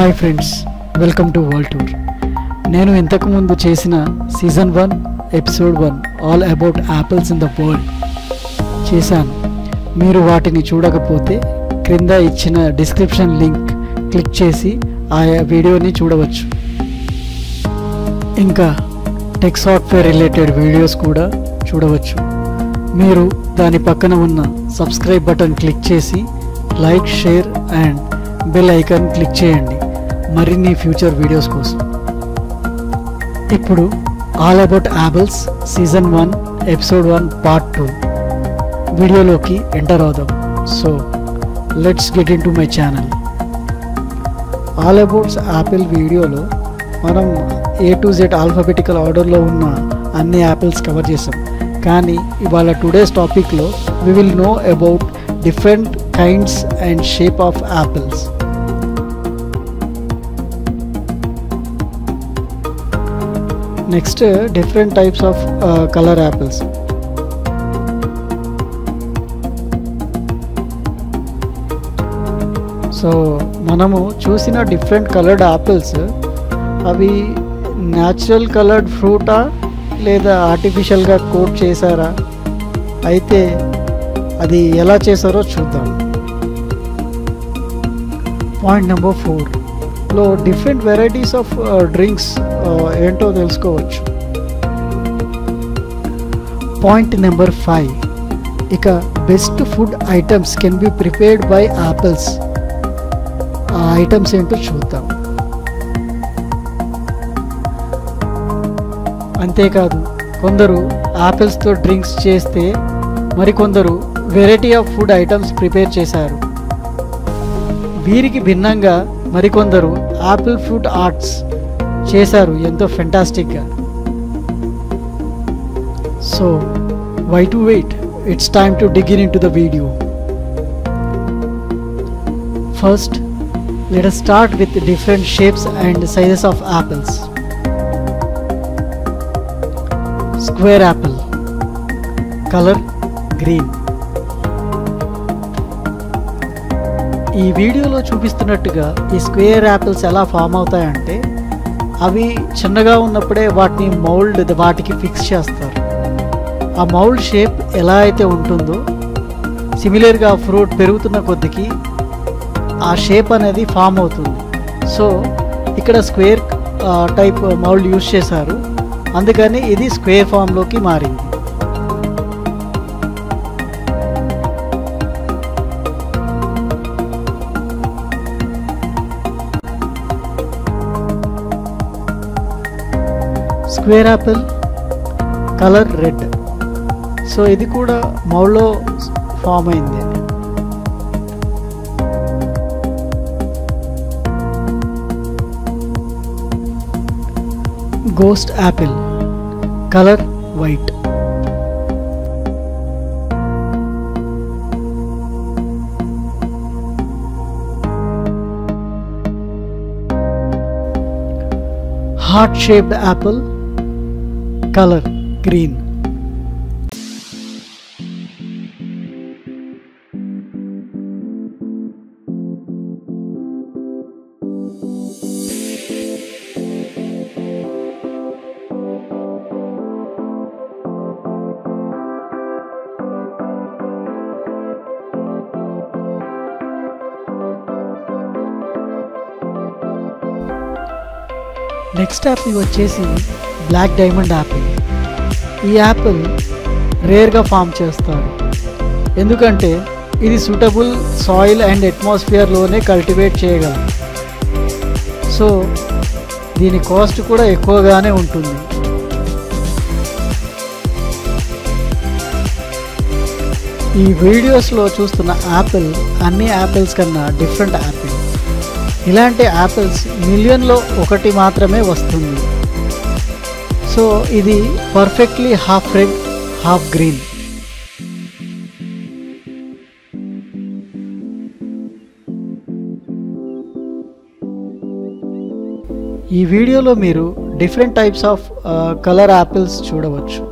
Hi friends welcome to world tour. నేను ఇంతకుముందు చేసిన season one episode one all about apples in the world చేశాను. మీరు వాటిని చూడకపోతే క్రింద ఇచ్చిన డిస్క్రిప్షన్ లింక్ క్లిక్ చేసి ఆ వీడియోని చూడవచ్చు. ఇంకా టెక్ సాఫ్ట్వేర్ రిలేటెడ్ వీడియోస్ కూడా చూడవచ్చు. మీరు దాని పక్కన ఉన్న సబ్స్క్రైబ్ బటన్ క్లిక్ చేసి like share and bell icon click చేయండి. మరిన్ని ఫ్యూచర్ వీడియోస్ కోసం. ఇప్పుడు all about apples season one episode one part two వీడియోలోకి ఎంటర్ అవుదాం. So let's get into my channel all abouts apple వీడియోలో మనం ఏ టు జెడ్ ఆల్ఫాబెటికల్ ఆర్డర్లో ఉన్న అన్ని యాపిల్స్ కవర్ చేసాం కానీ ఇవాళ టుడేస్ టాపిక్లో we will know about different kinds and shape of apples next different types of colour apples so మనము చూసిన డిఫరెంట్ కలర్డ్ యాపిల్స్ అవి న్యాచురల్ కలర్డ్ ఫ్రూటా లేదా ఆర్టిఫిషియల్గా కోట్ చేశారా? అయితే అది ఎలా చేశారో చూద్దాం. పాయింట్ నెంబర్ ఫోర్లో డిఫరెంట్ వెరైటీస్ ఆఫ్ డ్రింక్స్ ఏంటో తెలుసుకోవచ్చు. పాయింట్ నెంబర్ ఫైవ్ ఇక best food items can be prepared by apples ఆ ఐటమ్స్ ఏంటో చూద్దాం. అంతేకాదు కొందరు యాపిల్స్తో డ్రింక్స్ చేస్తే మరికొందరు variety of food items prepare చేశారు. వీరికి భిన్నంగా మరికొందరు యాపిల్ ఫుడ్ ఆర్ట్స్ చేశారు. ఎంతో ఫెంటాస్టిక్గా so why to wait it's time to dig in into the video first let us start with different shapes and sizes of apples. Square apple. Color green. ఈ వీడియోలో చూపిస్తున్నట్టుగా ఈ స్క్వేర్ యాపిల్స్ ఎలా form అవుతాయంటే అవి చిన్నగా ఉన్నప్పుడే వాటిని మౌల్డ్ వాటికి ఫిక్స్ చేస్తారు. ఆ మౌల్డ్ షేప్ ఎలా అయితే ఉంటుందో సిమిలర్గా ఫ్రూట్ పెరుగుతున్న కొద్దికి ఆ షేప్ అనేది ఫామ్ అవుతుంది. సో ఇక్కడ స్క్వేర్ టైప్ మౌల్డ్ యూస్ చేశారు. అందుకని ఇది స్క్వేర్ ఫామ్లోకి మారింది. square apple colour red so ఇది కూడా మౌల్లో ఫామ్ అయింది ghost apple colour white heart shaped apple colour green next apple వచ్చేసి బ్లాక్ డైమండ్ యాపిల్ ఈ యాపిల్ రేర్గా ఫామ్ చేస్తారు. ఎందుకంటే ఇది సూటబుల్ సాయిల్ అండ్ అట్మాస్ఫియర్లోనే కల్టివేట్ చేయగలం సో దీని కాస్ట్ కూడా ఎక్కువగానే ఉంటుంది. ఈ వీడియోస్లో చూస్తున్న యాపిల్ అన్ని యాపిల్స్ కన్నా డిఫరెంట్ యాపిల్. ఇలాంటి యాపిల్స్ మిలియన్లో ఒకటి మాత్రమే వస్తుంది. సో ఇది perfectly half red half green ఈ వీడియోలో మీరు different types of colour apples చూడవచ్చు.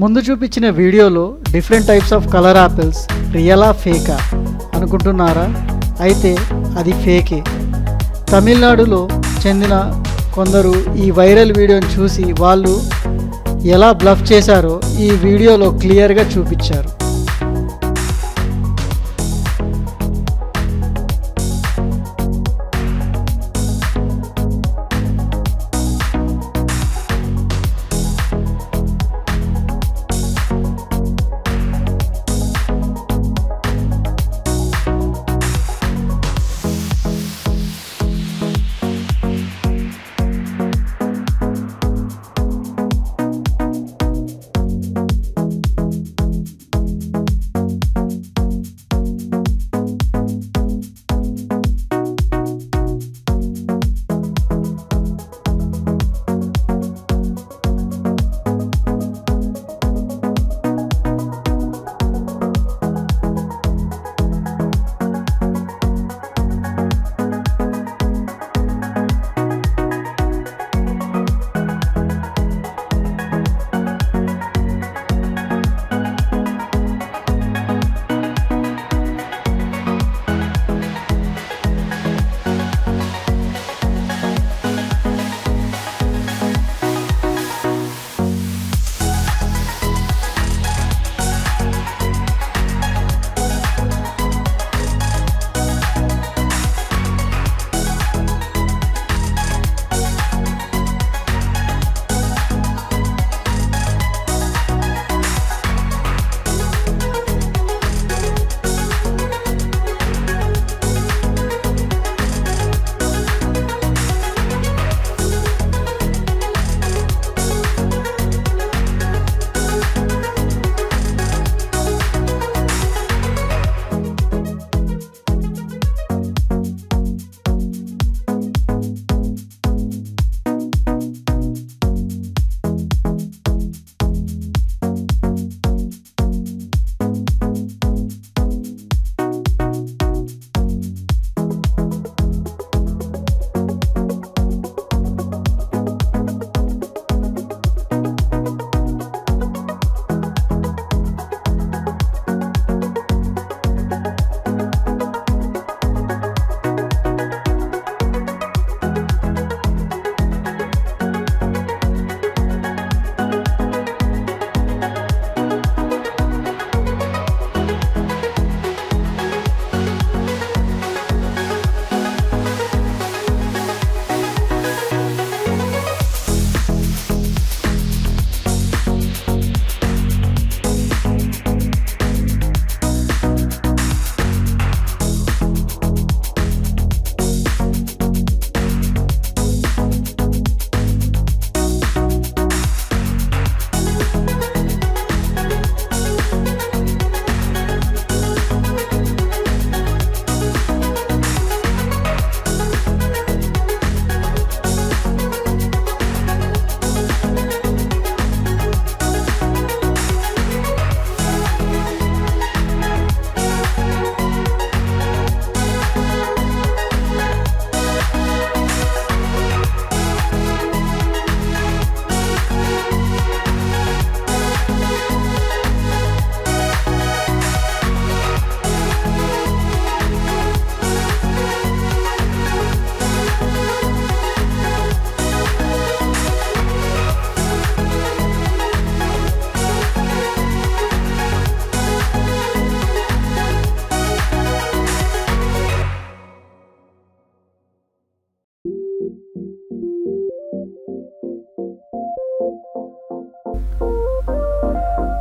ముందు చూపించిన వీడియోలో different types of colour apples రియలా ఫేకా అనుకుంటున్నారా? అయితే అది ఫేకే. తమిళనాడులో చెందిన కొందరు ఈ వైరల్ వీడియోని చూసి వాళ్ళు ఎలా బ్లఫ్ చేశారో ఈ వీడియోలో క్లియర్గా చూపించారు.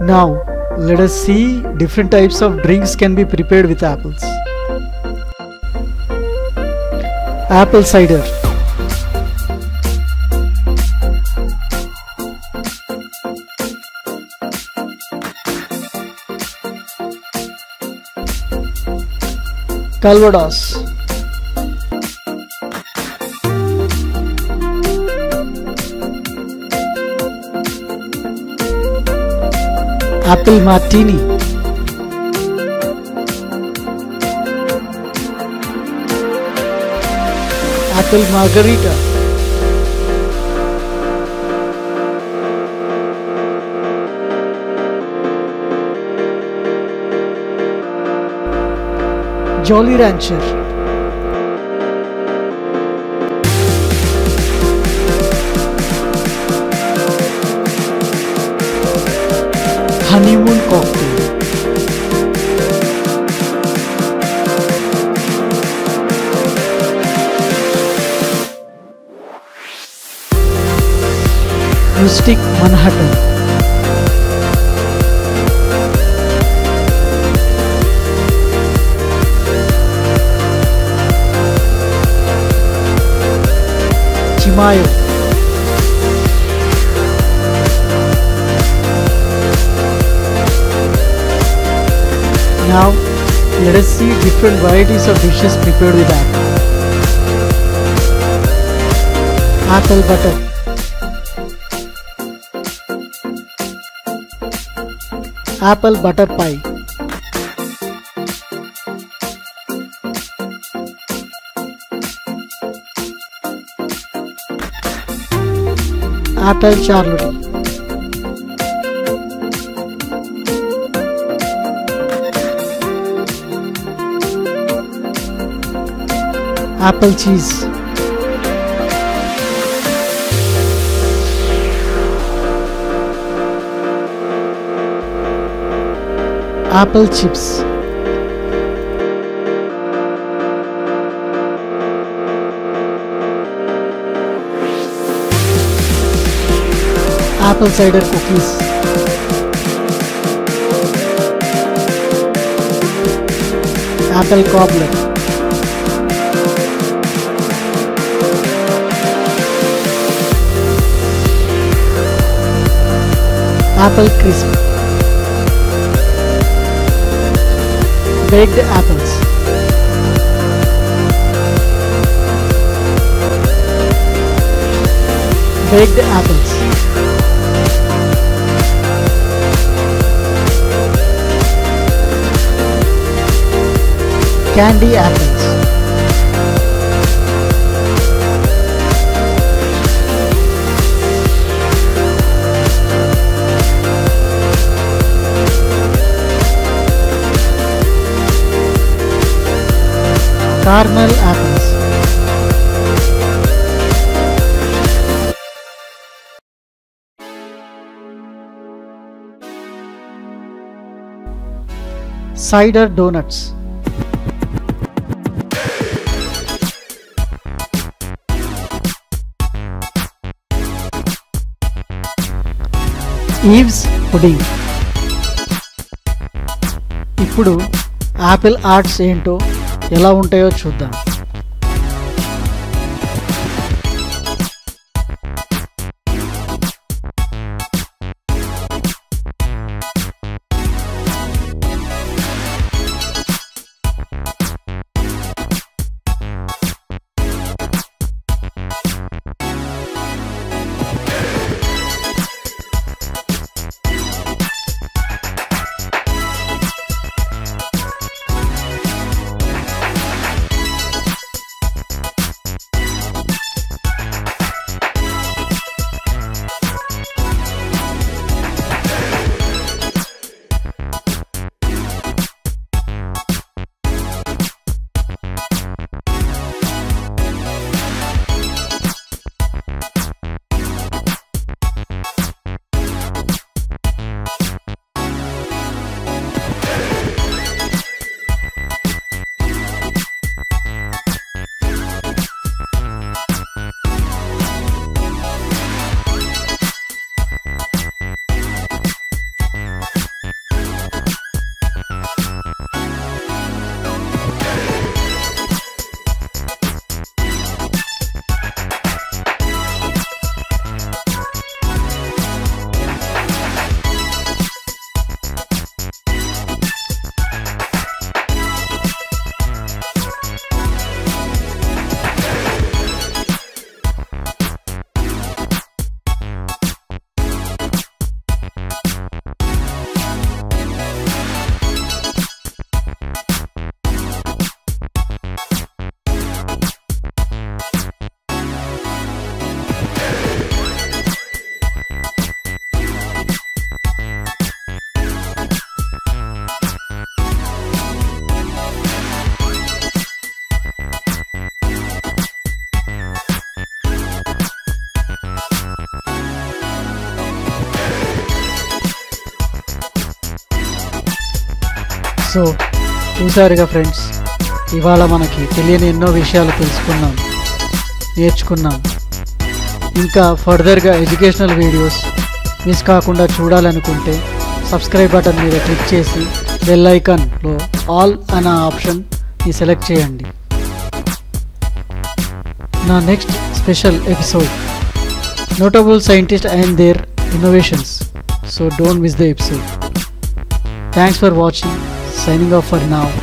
Now, let us see different types of drinks can be prepared with apples. Apple cider. Calvados. Apel Martini Apple Margarita Jolly Rancher. Honeymoon Cocktail. Rustic Manhattan. Chimayo. Now, let us see different varieties of dishes prepared with apple. Apple butter. Apple butter pie. Apple charlotte. Apple cheese. Apple chips. Apple cider cookies. Apple cobbler. Apple crisp. Baked apples. Baked apples. Candy apples. Caramel apples cider donuts Eve's pudding ఇప్పుడు apple arts ఏంటో ఎలా ఉంటాయో చూద్దాం. So చూసారుగా friends ఇవాళ మనకి తెలియని ఎన్నో విషయాలు తెలుసుకున్నాం నేర్చుకున్నాం. ఇంకా ఫర్దర్గా ఎడ్యుకేషనల్ వీడియోస్ మిస్ కాకుండా చూడాలనుకుంటే సబ్స్క్రైబ్ బటన్ మీద క్లిక్ చేసి బెల్ ఐకాన్లో ఆల్ అనే ఆప్షన్ని సెలెక్ట్ చేయండి. నా next special episode. Notable scientist and their innovations. So don't miss the episode. Thanks for watching. Signing off for now